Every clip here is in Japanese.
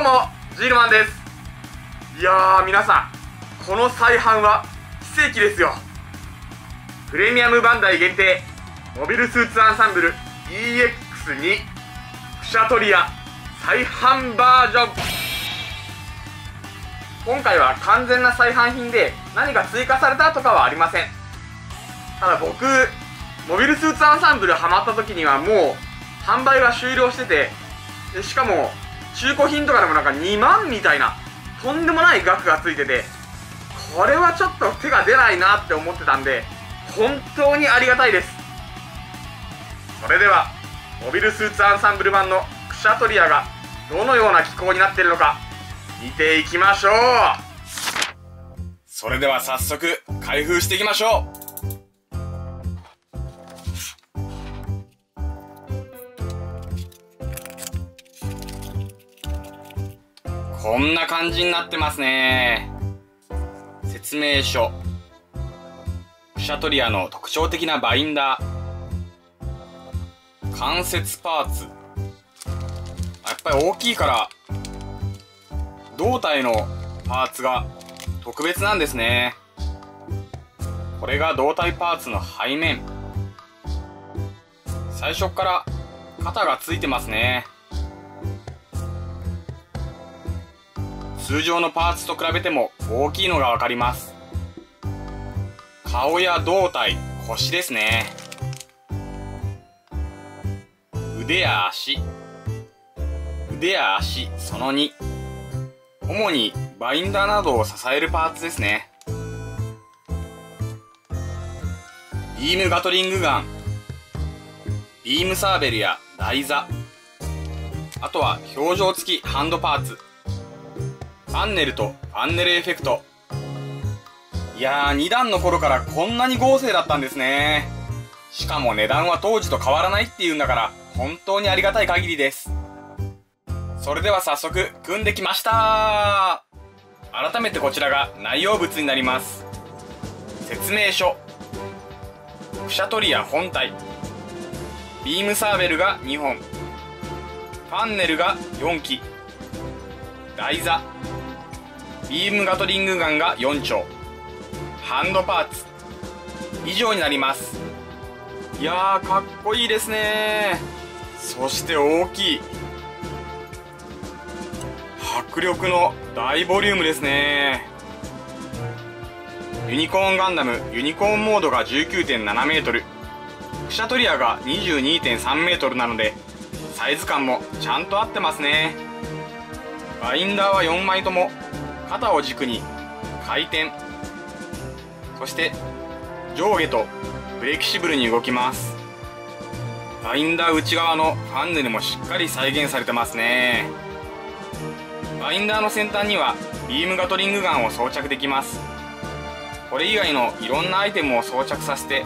うもジールマンです。いやー皆さんこの再販は奇跡ですよ。プレミアムバンダイ限定モビルスーツアンサンブル EX2 クシャトリア再販バージョン。今回は完全な再販品で何か追加されたとかはありません。ただ僕モビルスーツアンサンブルハマった時にはもう販売が終了しててでしかも中古品とかでもなんか2万みたいなとんでもない額がついててこれはちょっと手が出ないなって思ってたんで本当にありがたいです。それではモビルスーツアンサンブル版のクシャトリアがどのような機構になっているのか見ていきましょう。それでは早速開封していきましょう。こんな感じになってますね。説明書。シャトリアの特徴的なバインダー。関節パーツ。やっぱり大きいから胴体のパーツが特別なんですね。これが胴体パーツの背面。最初から肩がついてますね。通常のパーツと比べても大きいのがわかります。顔や胴体腰ですね。腕や足腕や足その2主にバインダーなどを支えるパーツですね。ビームガトリングガンビームサーベルや台座あとは表情付きハンドパーツ。パンネルとパンネルエフェクト。いやー、2段の頃からこんなに合成だったんですね。しかも値段は当時と変わらないっていうんだから、本当にありがたい限りです。それでは早速、組んできました改めてこちらが内容物になります。説明書。クシャトリア本体。ビームサーベルが2本。パンネルが4機。台座。ビームガトリングガンが4丁。ハンドパーツ。以上になります。いやーかっこいいですね。そして大きい。迫力の大ボリュームですね。ユニコーンガンダムユニコーンモードが 19.7m クシャトリアが 22.3m なのでサイズ感もちゃんと合ってますね。バインダーは4枚とも肩を軸に回転。そして上下とフレキシブルに動きます。バインダー内側のファンネルもしっかり再現されてますね。バインダーの先端にはビームガトリングガンを装着できます。これ以外のいろんなアイテムを装着させて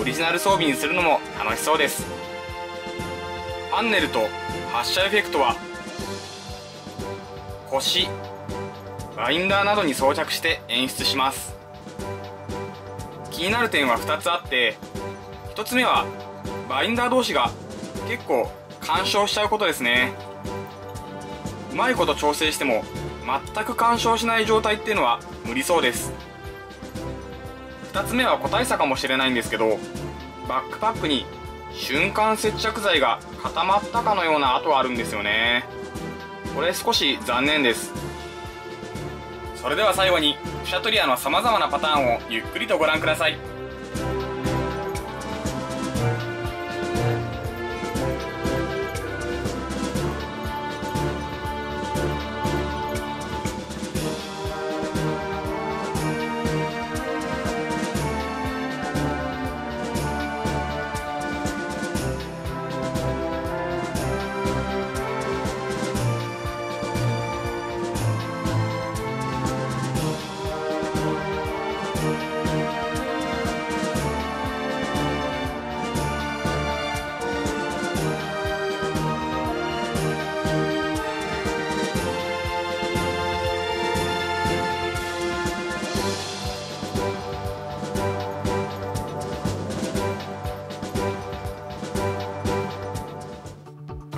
オリジナル装備にするのも楽しそうです。パンネルと発射エフェクトは腰バインダーなどに装着して演出します。気になる点は2つあって1つ目はバインダー同士が結構干渉しちゃうことですね。うまいこと調整しても全く干渉しない状態っていうのは無理そうです。2つ目は個体差かもしれないんですけどバックパックに瞬間接着剤が固まったかのような跡があるんですよね。これ少し残念です。それでは最後にシャトリアの様々なパターンをゆっくりとご覧ください。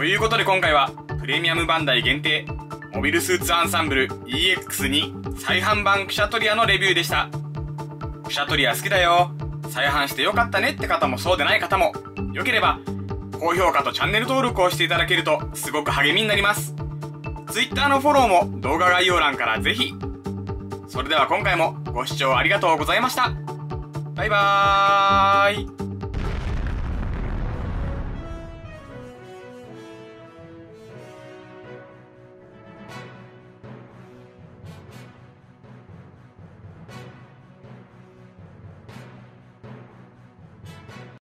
いうことで今回はプレミアムバンダイ限定モビルスーツアンサンブル EX に再販版クシャトリアのレビューでした。クシャトリア好きだよ。再販してよかったねって方もそうでない方も、よければ、高評価とチャンネル登録をしていただけるとすごく励みになります。Twitter のフォローも動画概要欄からぜひ。それでは今回もご視聴ありがとうございました。バイバーイ